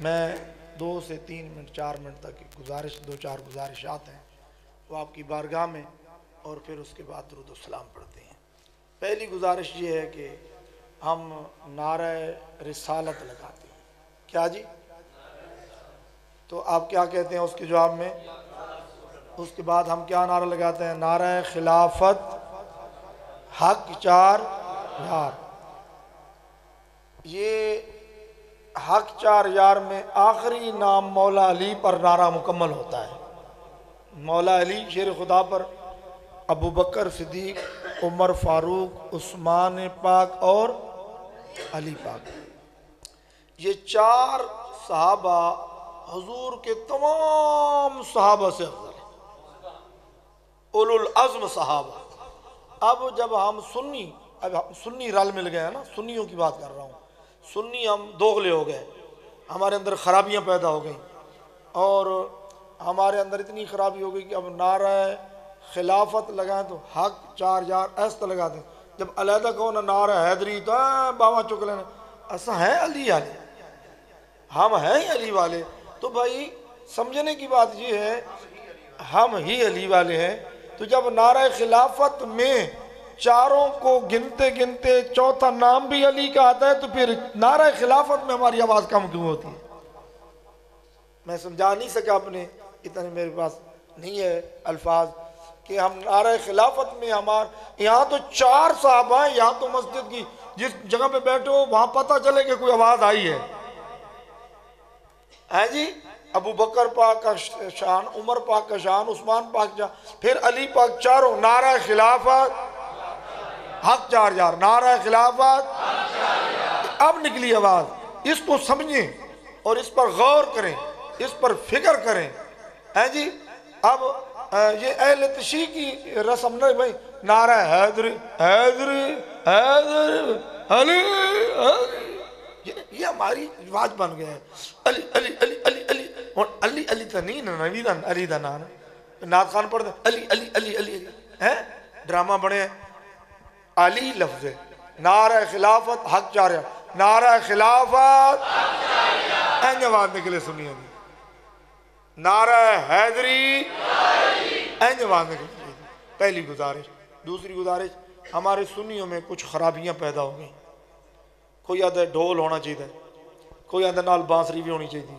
मैं दो से तीन मिनट, चार मिनट तक की गुजारिश, दो चार गुजारिशात हैं। वो आपकी बारगाह में और फिर उसके बाद रुदसलाम पढ़ते हैं। पहली गुजारिश ये है कि हम नारा रिसालत लगाते हैं। क्या जी? तो आप क्या कहते हैं उसके जवाब में? उसके बाद हम क्या नारा लगाते हैं? नारा खिलाफत, हक चार यार ये हक चार यार में आखिरी नाम मौला अली पर नारा मुकम्मल होता है। मौला अली शेर खुदा पर, अबू बकर सिद्दीक, उमर फारूक, उस्मान पाक और अली पाक। ये चार सहाबा हजूर के तमाम सहाबा से अफजल उलुल अज़्म सहाबा। अब जब हम सुन्नी, अब हम सुन्नी रल मिल गए हैं ना, सुन्नियों की बात कर रहा हूँ। सुन्नी हम दोगले हो गए। हमारे अंदर खराबियाँ पैदा हो गई। और हमारे अंदर इतनी खराबी हो गई कि अब नारा खिलाफत लगाएँ तो हक, चार जार ऐसा लगा दें। जब अलहदा कहो ना नारा हैदरी तो बाबा चुक लेना। ऐसा है अली वाले। हम हैं ही अली वाले। तो भाई, समझने की बात ये है, हम ही अली वाले हैं। तो जब नारा खिलाफत में चारों को गिनते गिनते चौथा नाम भी अली का आता है तो फिर नारा खिलाफत में हमारी आवाज़ कम क्यों होती है? मैं समझा नहीं सका अपने, इतने मेरे पास नहीं है अल्फाज कि हम नारा खिलाफत में हमार, यहाँ तो चार साहब हैं, यहाँ तो मस्जिद की, जिस जगह पे बैठे हो, वहाँ पता चले कि कोई आवाज़ आई है। है जी? अबू बकर पाक का शान, उमर पाक का शान, उस्मान पाक का फिर अली पाक चारों नारा खिलाफत हक चार जार नारा खिलाफत अब निकली आवाज़। इसको समझें और इस पर गौर करें इस पर फ़िक्र करें। है जी? अब ये अहल तशी की रस्म भाई। नारा हैदर हैदरी हैदरी अली ये, ये हमारी रिवाज बन गया है। अली अली अली अली अली। और अली अली तो नहीं ना नवीदा अली दा नाम नाथ खान पढ़ते अली अली अली अली अली। है? ड्रामा बने अली लफ्ज है। नारा खिलाफत हक चार नारा खिलाफत जवाब निकले सुनिए। नारा हैदरी। जवाब निकले। पहली गुजारिश, दूसरी गुजारिश, हमारे सुनियों में कुछ खराबियाँ पैदा हो गई। कोई आदे ढोल होना चाहिए, कोई आदे नाल बांसरी भी होनी चाहिए,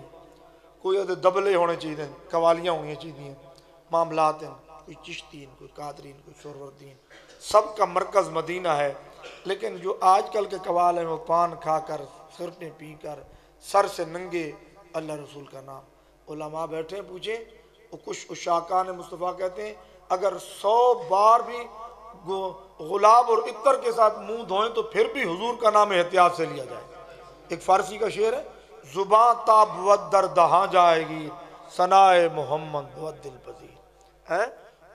कोई आदे दबले होने चाहिए, कवालियाँ होनी चाहिए, मामलात हैं, कोई चिश्ती कोई कादरीन कोई शोरवर्दीन सबका मरकज़ मदीना है। लेकिन जो आजकल के कवाल हैं, वो पान खाकर, सुरटें पी कर सर से नंगे अल्लाह रसूल का नाम। उलमा बैठे पूछे, वो कुछ उशाकान मुस्तफ़ा कहते हैं, अगर सौ बार भी गुलाब और इतर के साथ मुँह धोएँ तो फिर भी हुजूर का नाम एहतियात से लिया जाए। एक फारसी का शेर है जुबा ताब दर दहा जाएगी, सनाए मोहम्मद दिल पजीर। है?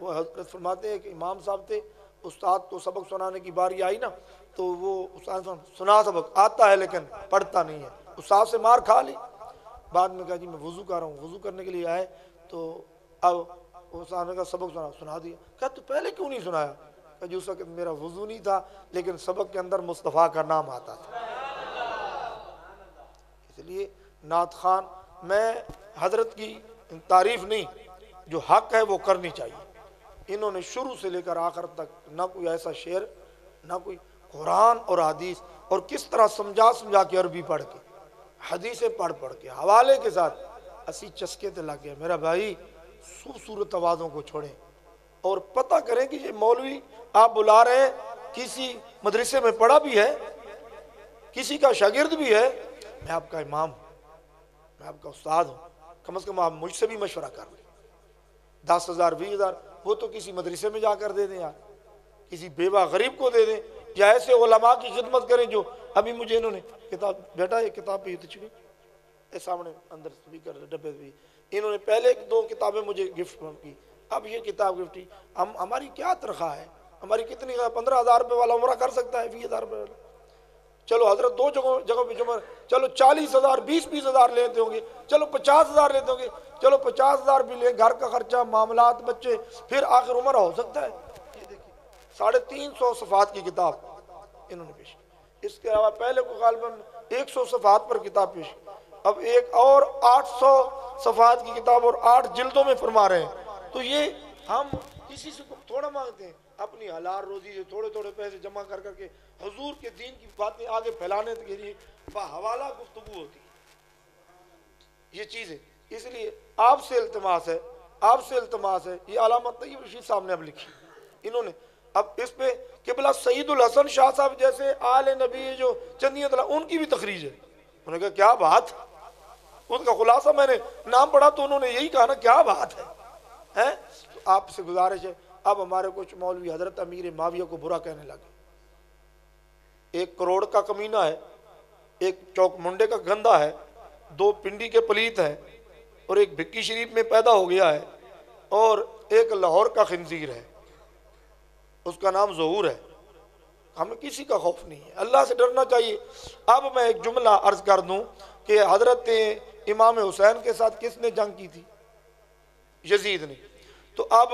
वो हज़रत फरमाते हैं कि इमाम साहब थे उस्ताद को सबक सुनाने की बारी आई ना तो वो उस्ताद सुना सबक, आता है लेकिन पढ़ता नहीं है। उस्ताद से मार खा ली। बाद में कहा, जी, मैं वज़ू कर रहा हूँ, वज़ू करने के लिए आए तो अब उस्ताद ने कहा, सबक सुना सुना दिया। क्या तो पहले क्यों नहीं सुनाया? कहा, जी, उस वक्त मेरा वज़ू नहीं था, लेकिन सबक के अंदर मुस्तफ़ा का नाम आता था। इसलिए नात खान, मैं हज़रत की तारीफ़ नहीं, जो हक है वो करनी चाहिए। इन्होंने शुरू से लेकर आखिर तक ना कोई ऐसा शेर, ना कोई कुरान और हदीस और किस तरह समझा समझा के अरबी पढ़ के, हदीसें पढ़ पढ़ के, हवाले के साथ असी चस्के ते लग गया मेरा भाई खूबसूरत आवाज़ों को छोड़ें और पता करें कि ये मौलवी आप बुला रहे हैं, किसी मदरसे में पढ़ा भी है, किसी का शागिर्द भी है। मैं आपका इमाम हूँ, मैं आपका उस्ताद हूँ, कम अज़ कम आप मुझसे भी मशवरा कर लें। दस हज़ार, बीस हज़ार वो तो किसी मदरसे में जाकर दे दें यार। किसी बेवा गरीब को दे दें। या ऐसे ओलमा की खिदमत करें जो अभी मुझे इन्होंने किताब बेटा ये किताब पे तो चुकी सामने अंदर स्पीकर डब्बे भी इन्होंने पहले दो किताबें मुझे गिफ्ट की अब ये किताब गिफ्ट हम, हमारी क्या तनख्वाह है? हमारी कितनी, पंद्रह हज़ार रुपये वाला उम्र कर सकता है, बीस हज़ार रुपये वाला? चलो हज़रत दो जगह जगह पे जमा चलो चालीस हज़ार, बीस बीस हज़ार लेते होंगे, चलो पचास हज़ार लेते होंगे, चलो पचास हज़ार भी ले, घर का खर्चा मामला बच्चे, फिर आखिर उम्र हो सकता है। साढ़े तीन सौ सफात की किताब इन्होंने पेश इसके अलावा पहले को गालबन एक सौ सफात पर किताब पेश अब एक और 800 सफात की किताब और आठ जिल्दों में फरमा रहे हैं। तो ये हम किसी से थोड़ा मांगते हैं। अपनी हलाल रोजी से थोड़े थोड़े पैसे जमा कर करके हजूर के दीन की बातें आगे फैलाने के लिए हवाला गुफ्तु होती है। ये चीज़। है इसलिए आपसे इल्तमास है, आपसे इल्तमास है। ये अलामत तयब रशीद साहब ने अब लिखी। इन्होंने अब इस पे किबला सईदुल हसन शाह साहब जैसे आल नबी जो चंदियत उनकी भी तकरीज है। उन्होंने कहा, क्या बात उनका खुलासा मैंने नाम पढ़ा तो उन्होंने यही कहा ना, क्या बात है? हैं? तो आपसे गुजारिश है अब हमारे कुछ मौलवी हज़रत अमीर माविया को बुरा कहने लगे। एक करोड़ का कमीना है, एक चौक मुंडे का गंदा है, दो पिंडी के पलीत हैं और एक भिक्की शरीफ में पैदा हो गया है और एक लाहौर का खंजीर है। उसका नाम जहूर है। हमें किसी का खौफ नहीं है। अल्लाह से डरना चाहिए। अब मैं एक जुमला अर्ज़ कर दूँ कि हज़रत इमाम हुसैन के साथ किसने जंग की थी? यजीद ने। तो अब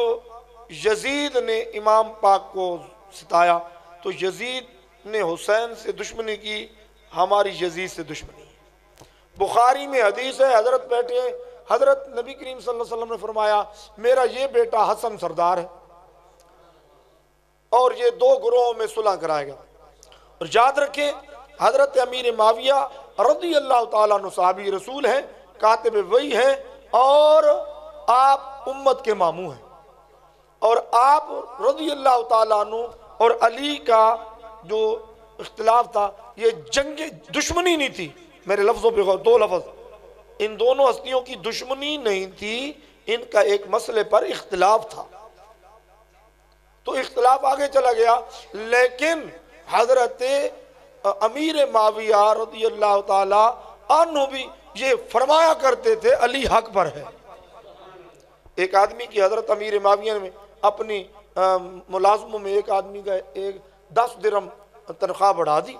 यजीद ने इमाम पाक को सताया तो यजीद ने हुसैन से दुश्मनी की, हमारी यजीद से दुश्मनी। बुखारी में हदीस है, हज़रत बैठे हज़रत नबी करीम सल्लल्लाहु अलैहि वसल्लम ने फरमाया, मेरा ये बेटा हसन सरदार है, और ये दो ग्रोहों में सुलह कराएगा और याद रखें, हज़रत अमीर माविया रदी अल्लाह तसाबी रसूल हैं, कातिब वही हैं, और आप उम्मत के मामू हैं। और आप रज़ी अल्लाह तु और अली का जो इख्तलाफ था, ये जंग दुश्मनी नहीं थी। मेरे लफ्ज़ों पे दो लफ्ज़। इन दोनों हस्तियों की दुश्मनी नहीं थी, इनका एक मसले पर इख्तलाफ था। तो इख्तलाफ आगे चला गया, लेकिन हज़रत अमीर माविया रदी अल्लाह भी ये फरमाया करते थे, अली हक पर है। एक आदमी की हज़रत अमीर माविया में अपनी मुलाजमों में एक आदमी का एक दस दिरम तनख्वाह बढ़ा दी।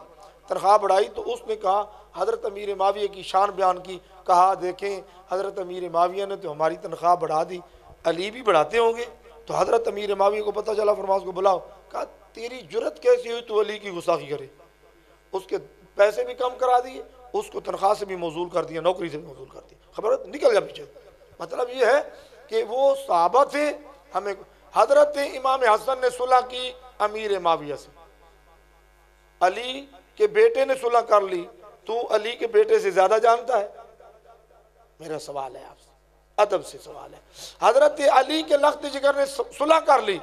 तनख्वाह बढ़ाई तो उसने कहा, हज़रत अमीर माविया की शान बयान की, कहा, देखें, हज़रत अमीर माविया ने तो हमारी तनख्वाह बढ़ा दी, अली भी बढ़ाते होंगे। तो हज़रत अमीर माविया को पता चला फरमास को बुलाओ, कहा, तेरी ज़रूरत कैसी हुई तो अली की गुस्साखी करे। उसके पैसे भी कम करा दिए, उसको तनख्वाह से भी मौजूल कर दिया, नौकरी से भी मौजूल कर दिया। खबर निकल गया पीछे। मतलब ये है कि वो सहाबा थे, हमें हज़रत इमाम हसन ने सुलह की, अमीर माविया से। अली के बेटे ने सुलह कर ली। तू अली के बेटे से ज़्यादा जानता है? मेरा सवाल है आपसे। अदब से सवाल है। हज़रत अली के लख्त जिगर ने सुलह कर ली,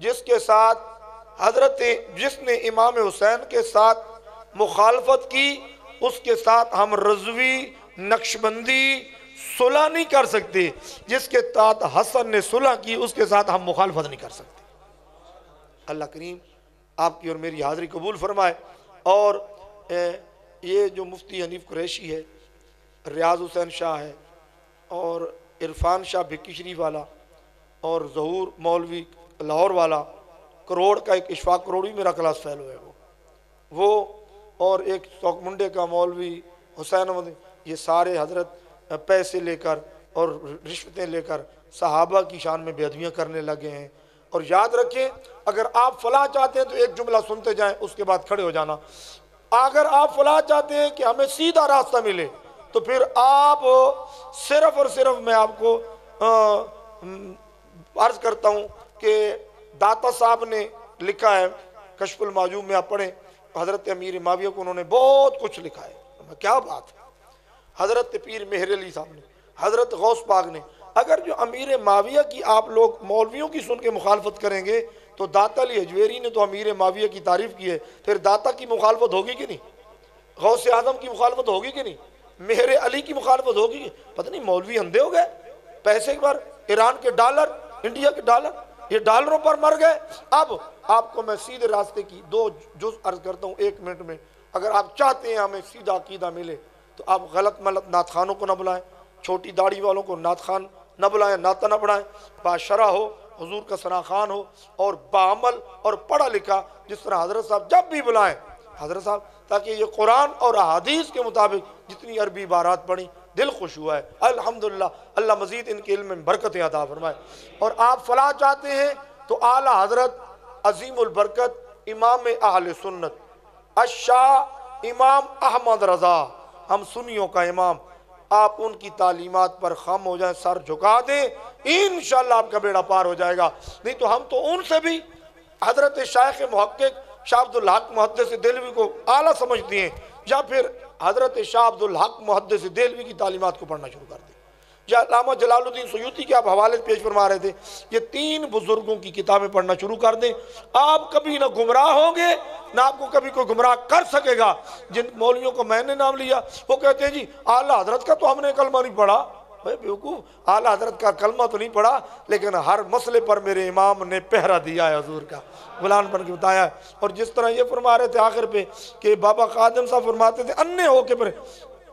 जिसके साथ हज़रत जिसने इमाम हुसैन के साथ मुखालफत की, उसके साथ हम रजवी, नक्शबंदी सुलह नहीं कर सकते। जिसके तहत हसन ने सुलह की, उसके साथ हम मुखालफत नहीं कर सकते। अल्लाह करीम आपकी और मेरी हाजिरी कबूल फरमाए। और ये जो मुफ्ती हनीफ कुरैशी है, रियाज हुसैन शाह है, और इरफान शाह भिक्की शरीफ वाला, और जहूर मौलवी लाहौर वाला, करोड़ का एक इशफाक करोड़ी मेरा क्लास फेलो है वो। वो और एक चौक मुंडे का मौलवी हुसैन ये सारे हज़रत पैसे लेकर और रिश्वतें लेकर सहाबा की शान में बेदबियाँ करने लगे हैं। और याद रखें, अगर आप फलाह चाहते हैं तो एक जुमला सुनते जाएँ, उसके बाद खड़े हो जाना। अगर आप फलाह चाहते हैं कि हमें सीधा रास्ता मिले तो फिर आप सिर्फ़ और सिर्फ़ मैं आपको अर्ज़ करता हूँ कि दाता साहब ने लिखा है, कशफुल माजूम में आप पढ़ें, हज़रत अमीर माविया को उन्होंने बहुत कुछ लिखा है। क्या बात है? हज़रत पीर मेहर अली साहब ने, हज़रत गौस पाग ने, अगर जो अमीर माविया की आप लोग मौलवियों की सुन के मुखालफत करेंगे तो दाता अली अजवेरी ने तो अमीर माविया की तारीफ़ की है, फिर दाता की मुखालफत होगी कि नहीं? गौस आज़म की मुखालफत होगी कि नहीं? मेहर अली की मुखालफत होगी पता नहीं, मौलवी अंधे हो गए, पैसे पर ईरान के डॉलर, इंडिया के डॉलर, ये डॉलरों पर मर गए। अब आपको मैं सीधे रास्ते की दो जुज अर्ज़ करता हूँ, एक मिनट में, अगर आप चाहते हैं हमें सीधा अकीदा मिले तो आप गलत मलत नात खानों को ना बुलाएँ, छोटी दाढ़ी वालों को नात खान न बुलाएँ, नाता ना बढ़ाएँ बाशरा हो, हजूर का सना खान हो, और बामल और पढ़ा लिखा, जिस तरह हज़रत साहब जब भी बुलाएँ, हज़रत साहब, ताकि ये कुरान और अदीस के मुताबिक जितनी अरबी बारात पढ़ी, दिल खुश हुआ है। अल्हम्दुलिल्लाह, अल्लाह मजीद इनके इल्म में बरकत अदा फरमाए। और आप फलाह चाहते हैं तो आला हज़रत अजीमबरकत इमाम अहल सुन्नत अशाह इमाम अहमद रज़ा। हम सुनियों का इमाम, आप उनकी तालीमत पर खम हो जाए, सर झुका दें इन आपका बेड़ा पार हो जाएगा। नहीं तो हम तो उनसे भी, हज़रत शाह महक्क शाह अब्दुल हक मुहदस दिलवी को आला समझती हैं या फिर हज़रत शाह अब्दुल हक मुहदस दिलवी की तालीमत को पढ़ना शुरू कर दें। लामा जलालुद्दीन सयूती के आप हवाले पेश फरमा रहे थे, ये तीन बुज़ुर्गों की किताबें पढ़ना शुरू कर दें। आप कभी ना गुमराह होंगे, ना आपको कभी कोई गुमराह कर सकेगा। जिन मौलियों को मैंने नाम लिया, वो कहते हैं, जी, आला हज़रत का तो हमने कलमा नहीं पढ़ा। भाई, बेवकूफ़, आला हज़रत का कलमा तो नहीं पढ़ा, लेकिन हर मसले पर मेरे इमाम ने पहरा दिया है हजूर का। गुलान बन के बताया और जिस तरह ये फरमा रहे थे आखिर पे, कि बाबा कादम साहब फरमाते थे, अन्य होके पर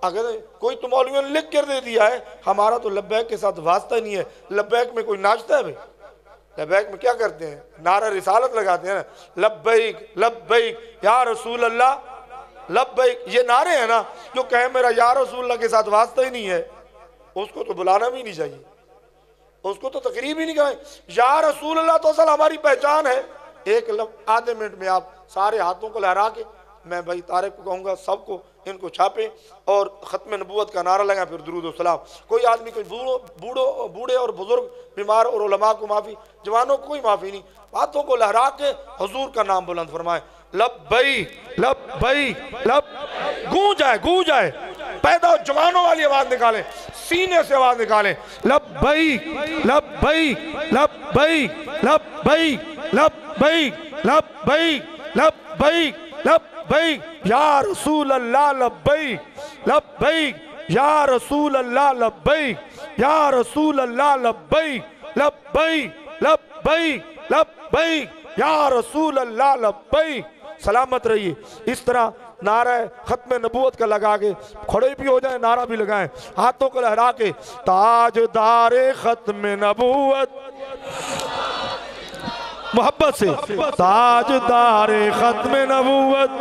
अगर कोई तो मौलवियों ने लिख कर दे दिया है, हमारा तो लब्बैक के साथ वास्ता नहीं है। लब्बैक में कोई नाचता है भाई? लब्बैक में क्या करते हैं? नारा रिसालत लगाते हैं लब्बैक लब्बैक, या रसूल अल्लाह लब्बैक, ये नारे हैं ना, जो कहे मेरा या रसूल अल्लाह के साथ वास्ता ही नहीं है। उसको तो बुलाना भी नहीं चाहिए। उसको तो तकरीब ही नहीं कहें। या रसूल अल्लाह तो असल हमारी पहचान है। एक आधे मिनट में आप सारे हाथों को लहरा के मैं भाई तारे को कहूँगा, सबको इनको छापे और ख़त्म नबूत का नारा लगाएँ, फिर दरूद सलाम। कोई आदमी, कोई बूढ़ो बूढ़ो, बूढ़े और बुज़ुर्ग, बीमार और उलमा को माफ़ी, जवानों को कोई माफ़ी नहीं। बातों को लहरा के हजूर का नाम बुलंद फरमाए। लब बई लब बई लब गूंज आए गूंज आए पैदा जवानों वाली आवाज़ निकाले, सीने से आवाज़ निकाले। लब बई लब बई लब बई लब बई सलामत रहिए। इस तरह नारा खत्म नबूत का लगा के खड़े भी हो जाए, नारा भी लगाएँ, हाथों को लहरा के, ताजदार खत्म नबूत मोहब्बत से। ताजदार खत्म नबूत